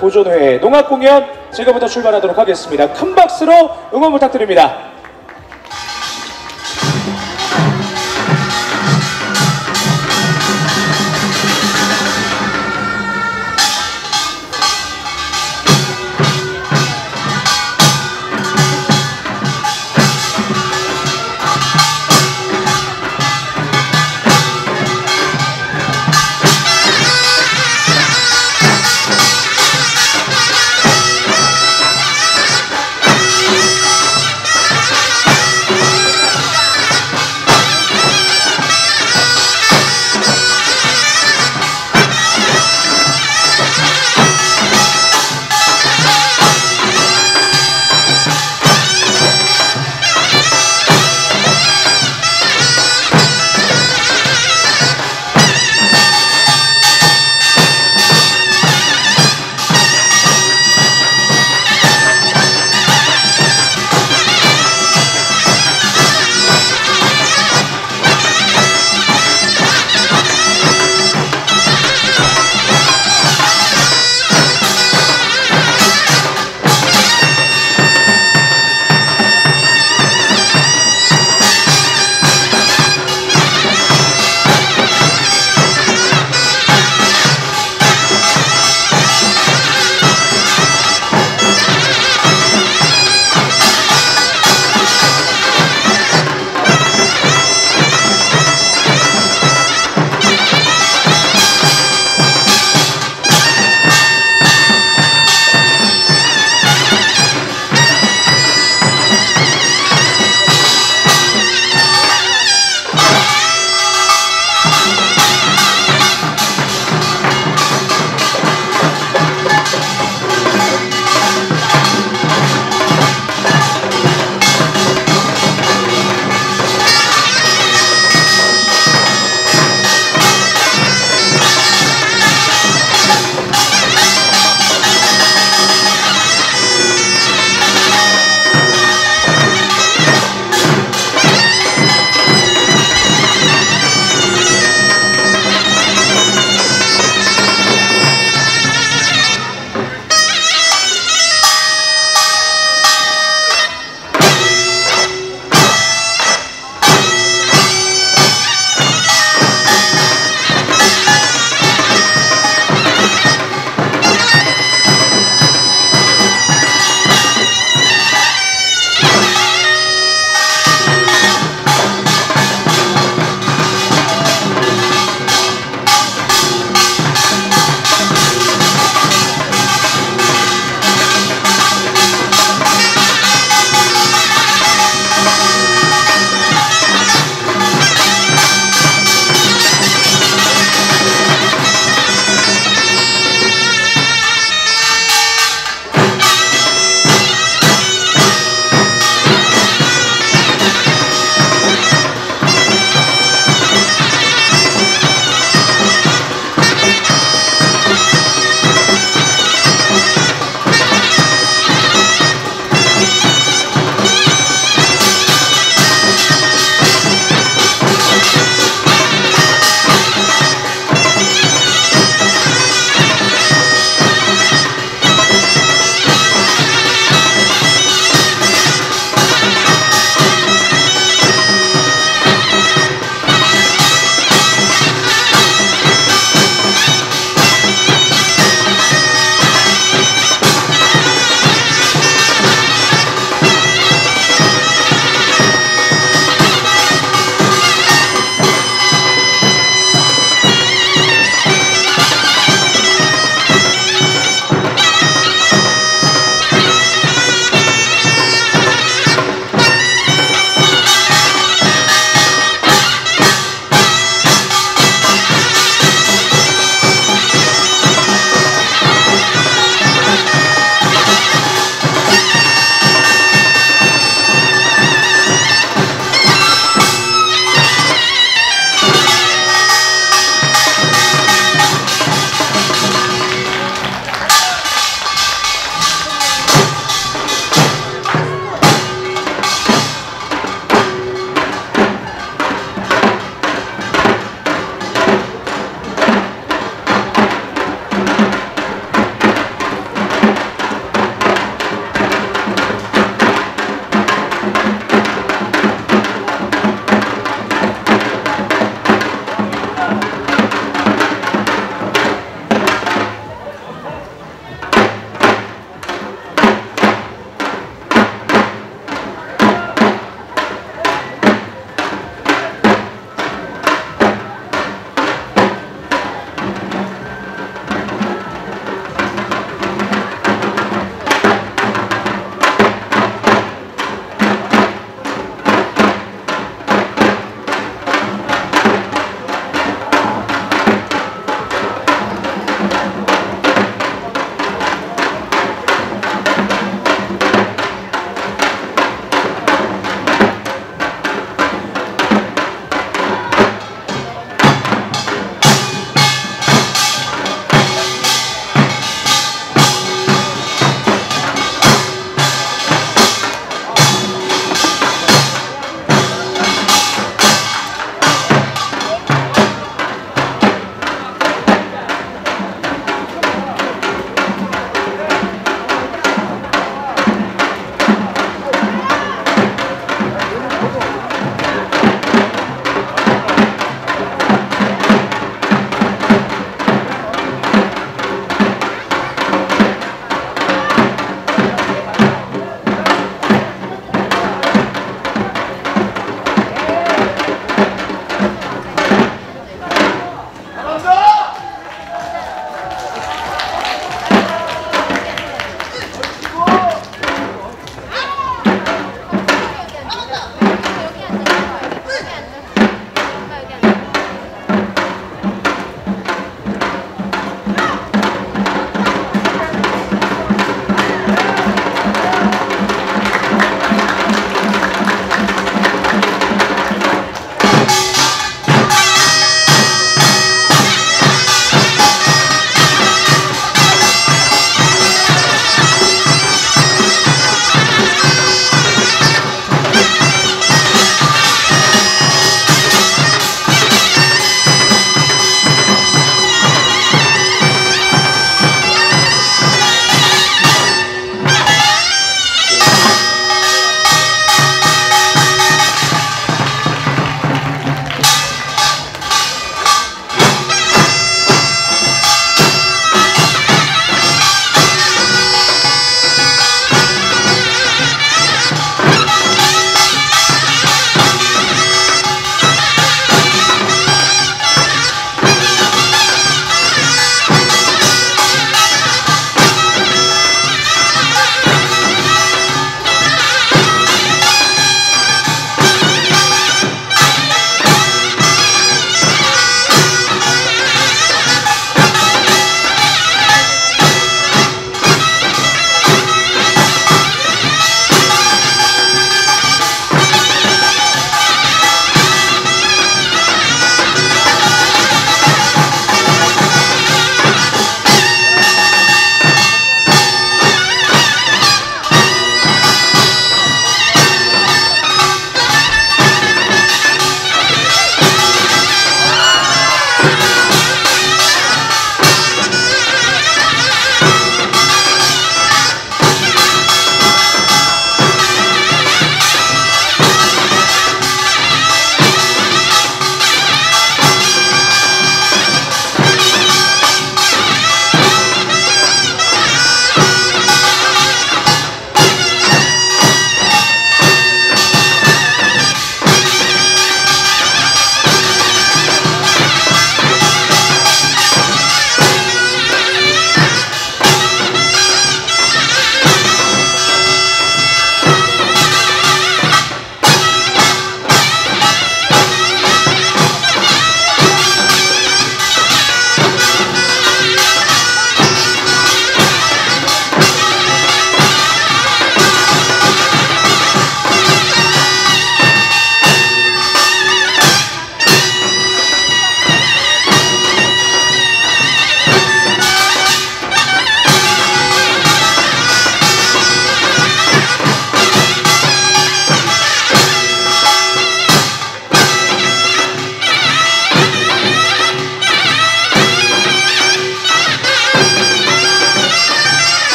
도전회 농악 공연 지금부터 출발하도록 하겠습니다. 큰 박수로 응원 부탁드립니다.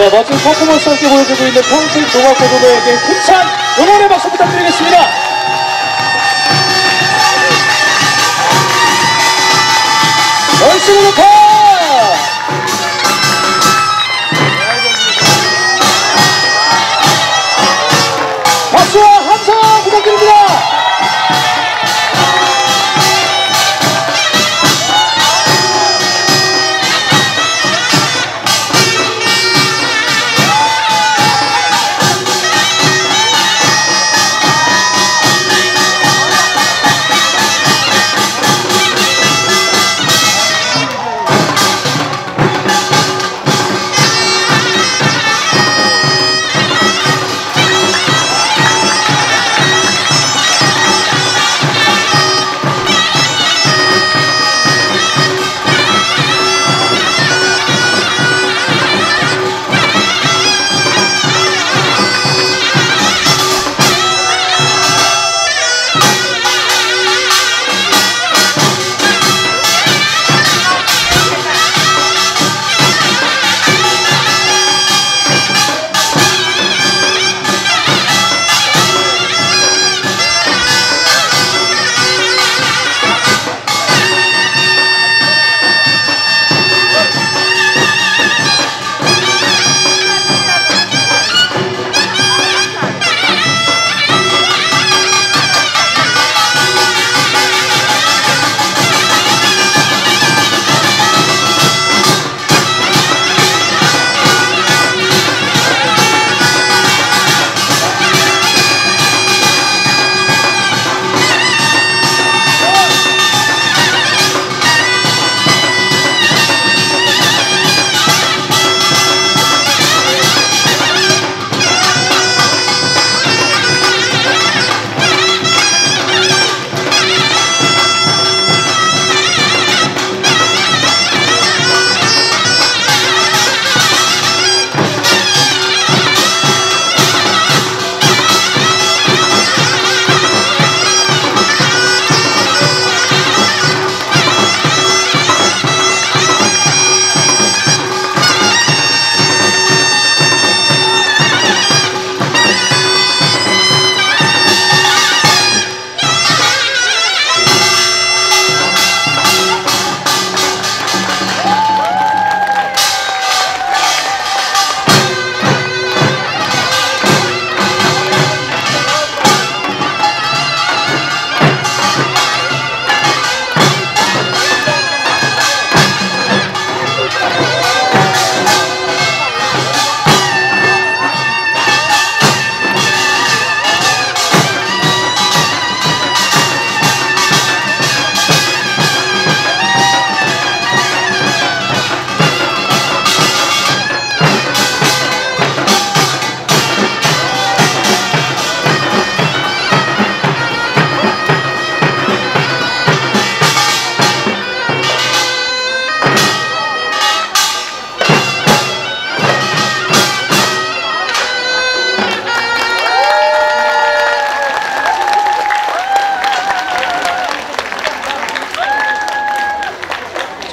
자, 멋진 퍼포먼스 함께 보여주고 있는 평택 농학고등어에게 힘찬 응원의 박수 부탁드리겠습니다. 열심히 높아!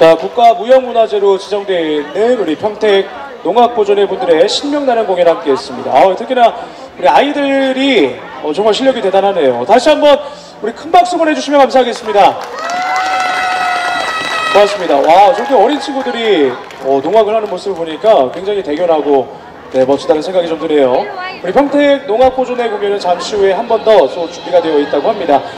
자, 국가 무형문화재로 지정되어 있는 우리 평택 농악보존회 분들의 신명나는 공연 함께 했습니다. 아, 특히나 우리 아이들이 어, 정말 실력이 대단하네요. 다시 한번 우리 큰 박수 보내주시면 감사하겠습니다. 고맙습니다. 와, 저렇게 어린 친구들이 어, 농악을 하는 모습을 보니까 굉장히 대견하고 네, 멋지다는 생각이 좀 드네요. 우리 평택 농악보존회 공연은 잠시 후에 한 번 더 준비가 되어 있다고 합니다.